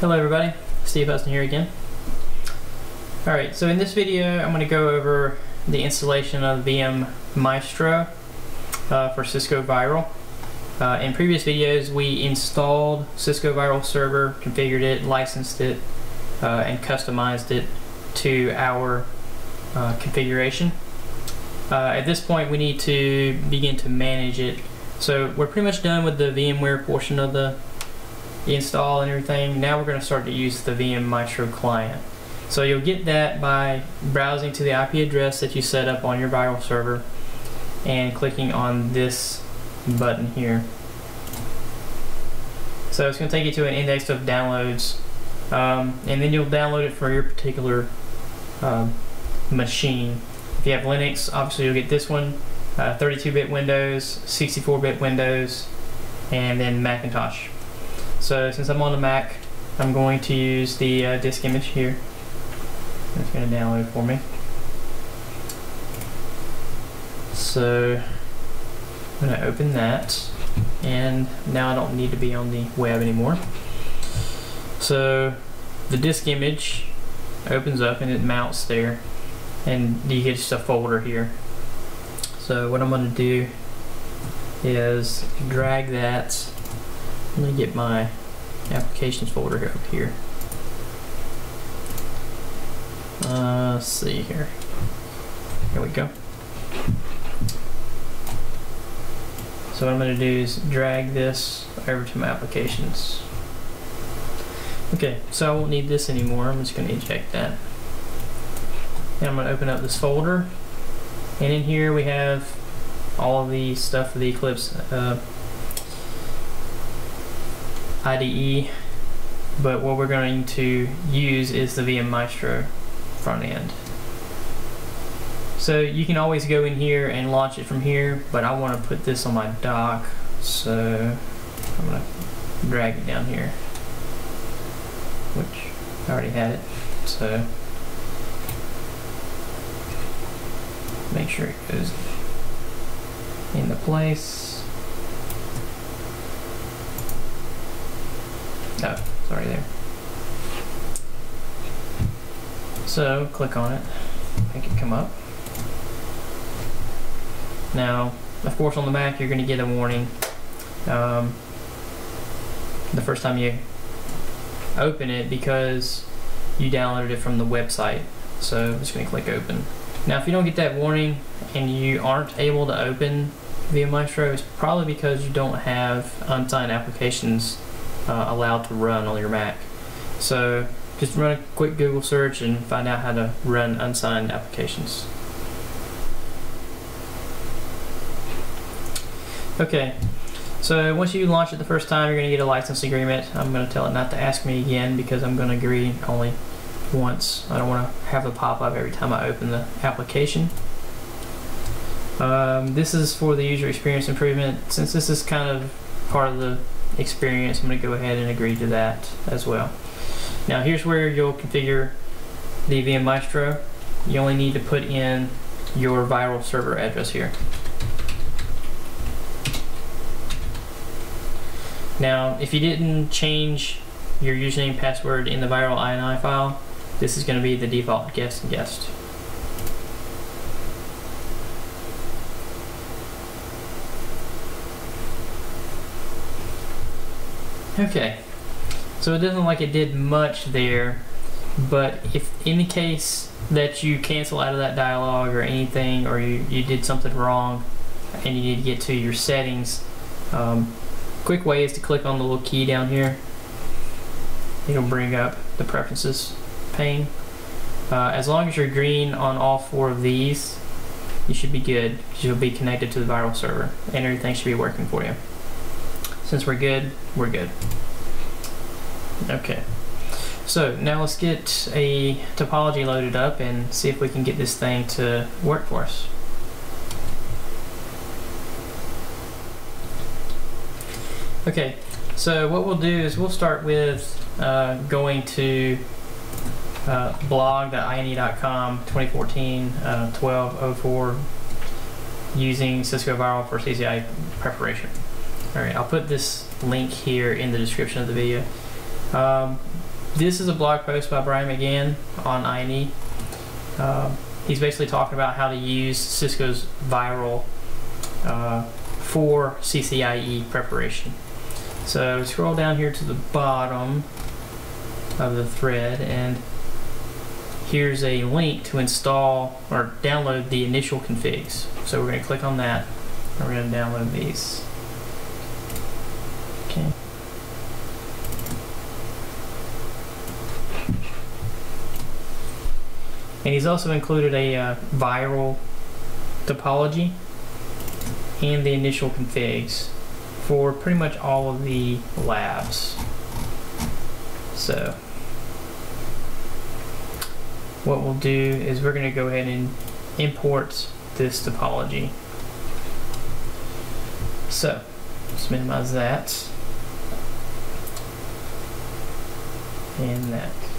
Hello everybody, Steve Hudson here again. Alright, so in this video I'm going to go over the installation of VM Maestro uh, for Cisco VIRL. Uh, in previous videos we installed Cisco VIRL server, configured it, licensed it, uh, and customized it to our uh, configuration. Uh, at this point we need to begin to manage it. So we're pretty much done with the VMware portion of the install and everything. Now we're going to start to use the VM Maestro client. So you'll get that by browsing to the IP address that you set up on your VIRL server and clicking on this button here. So it's going to take you to an index of downloads um, and then you'll download it for your particular um, machine. If you have Linux, obviously you'll get this one, 32-bit uh, Windows, 64-bit Windows, and then Macintosh. So since I'm on the Mac, I'm going to use the uh, disk image here. It's going to download for me. So I'm going to open that and now I don't need to be on the web anymore. So the disk image opens up and it mounts there and you get just a folder here. So what I'm going to do is drag that let me get my applications folder up here. Uh, let's see here. Here we go. So what I'm going to do is drag this over to my applications. Okay, so I won't need this anymore. I'm just going to eject that. And I'm going to open up this folder. And in here we have all the stuff for the Eclipse uh, IDE, but what we're going to use is the VM Maestro front end. So you can always go in here and launch it from here, but I want to put this on my dock, so I'm going to drag it down here, which I already had it, so make sure it goes into place. Sorry there. So, click on it, make it come up. Now, of course on the Mac you're going to get a warning um, the first time you open it because you downloaded it from the website. So I'm just going to click open. Now if you don't get that warning and you aren't able to open VM Maestro, it's probably because you don't have unsigned applications uh, allowed to run on your Mac. So just run a quick Google search and find out how to run unsigned applications. Okay, so once you launch it the first time, you're going to get a license agreement. I'm going to tell it not to ask me again because I'm going to agree only once. I don't want to have a pop-up every time I open the application. Um, this is for the user experience improvement. Since this is kind of part of the experience, I'm going to go ahead and agree to that as well. Now here's where you'll configure the VM Maestro. You only need to put in your VIRL server address here. Now, if you didn't change your username password in the VIRL INI file, this is going to be the default guest and guest. Okay, so it doesn't like it did much there, but if in the case that you cancel out of that dialog or anything, or you, you did something wrong and you need to get to your settings, um, quick way is to click on the little key down here. It'll bring up the preferences pane. Uh, as long as you're green on all four of these, you should be good you'll be connected to the VIRL server and everything should be working for you. Since we're good, we're good. Okay. So now let's get a topology loaded up and see if we can get this thing to work for us. Okay, so what we'll do is we'll start with uh, going to uh, blog.ine.com 2014 uh, 1204 using Cisco VIRL for CCIE preparation. Alright, I'll put this link here in the description of the video. Um, this is a blog post by Brian McGahan on INE. Um, he's basically talking about how to use Cisco's VIRL uh, for CCIE preparation. So scroll down here to the bottom of the thread and here's a link to install or download the initial configs. So we're going to click on that and we're going to download these. Okay. And he's also included a uh, VIRL topology and the initial configs for pretty much all of the labs. So what we'll do is we're going to go ahead and import this topology. So let's minimize that and that.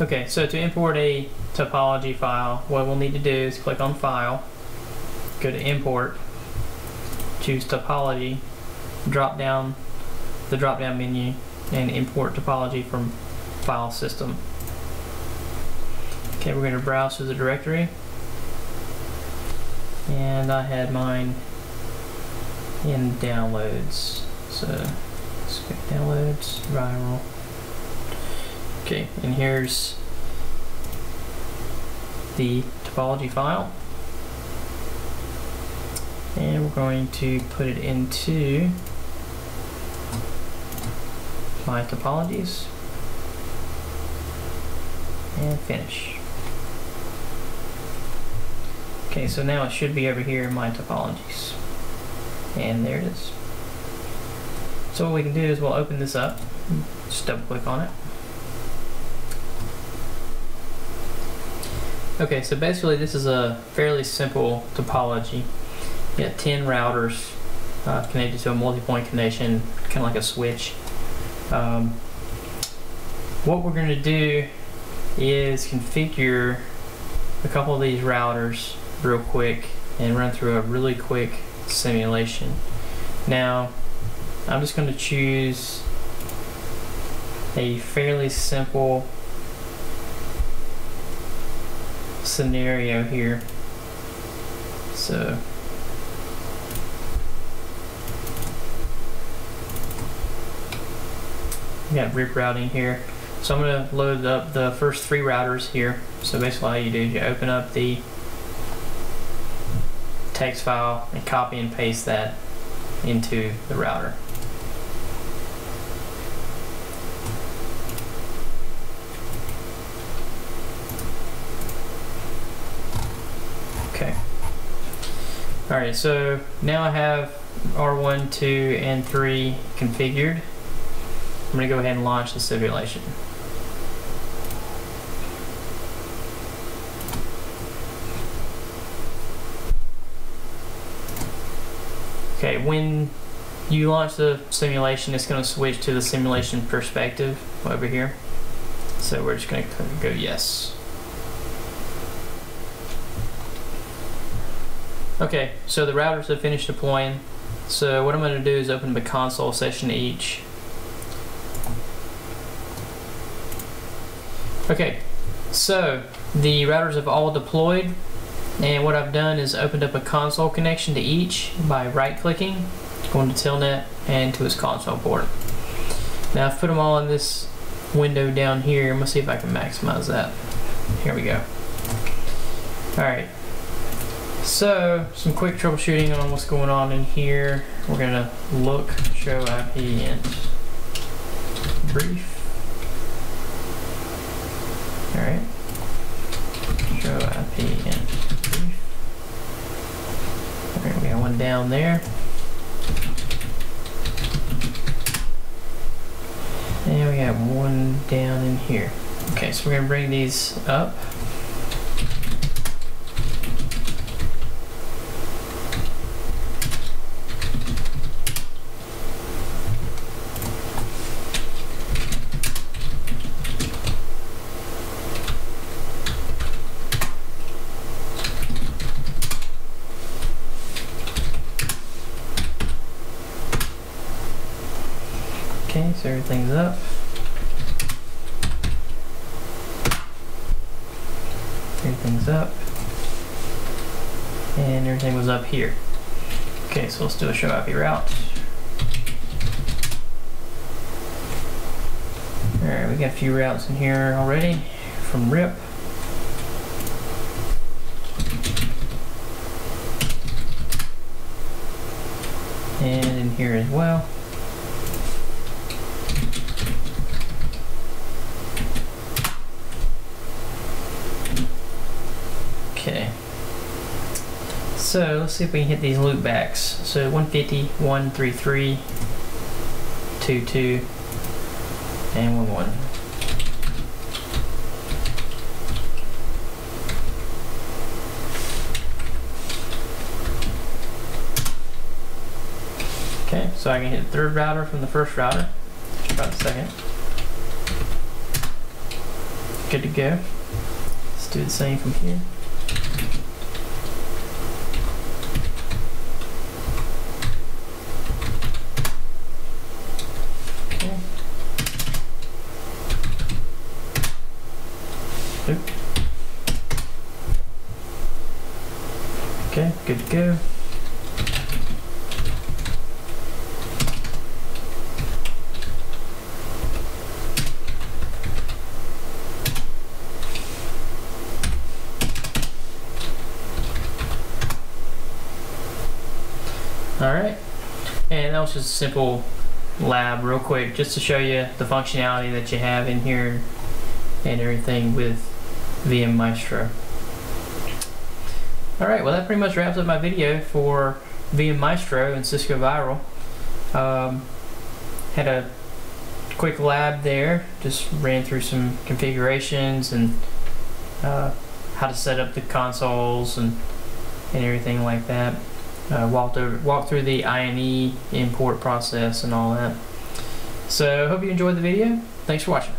Okay, so to import a topology file, what we'll need to do is click on File, go to Import, choose Topology, drop down the drop down menu, and import topology from File System. Okay, we're going to browse to the directory, and I had mine in Downloads. So, let's Downloads, VIRL. Okay, and here's the topology file. And we're going to put it into my topologies and finish. Okay, so now it should be over here in my topologies. And there it is. So what we can do is we'll open this up, just double click on it. Okay, so basically this is a fairly simple topology. You got 10 routers uh, connected to a multi-point connection, kind of like a switch. Um, what we're going to do is configure a couple of these routers real quick and run through a really quick simulation. Now, I'm just going to choose a fairly simple scenario here. So we got RIP routing here. So I'm going to load up the first three routers here. So basically all you do is you open up the text file and copy and paste that into the router. Okay. Alright, so now I have R1, 2, and 3 configured. I'm going to go ahead and launch the simulation. Okay, when you launch the simulation, it's going to switch to the simulation perspective over here. So we're just going to go yes. Okay, so the routers have finished deploying. So what I'm going to do is open the console session each. Okay, so the routers have all deployed and what I've done is opened up a console connection to each by right clicking, going to Telnet and to its console port. Now I've put them all in this window down here. I'm gonna see if I can maximize that. Here we go. Alright, so, some quick troubleshooting on what's going on in here. We're gonna look, show IP and brief. Alright. Show IP int brief. Alright, we got one down there. And we got one down in here. Okay, so we're gonna bring these up. Okay, so everything's up. Everything's up. And everything was up here. Okay, so let's do a show IP route. Alright, we got a few routes in here already from RIP. And in here as well. So let's see if we can hit these loop backs. So 150, 133, 22, and 11. Okay, so I can hit the third router from the first router. About a second. Good to go. Let's do the same from here. Okay. Oop. Okay, good to go. Alright, and that was just a simple lab real quick just to show you the functionality that you have in here and everything with VM Maestro. Alright, well that pretty much wraps up my video for VM Maestro and Cisco VIRL. Um, had a quick lab there, just ran through some configurations and uh, how to set up the consoles and, and everything like that uh, walked over, walked through the INE import process and all that. So hope you enjoyed the video. Thanks for watching.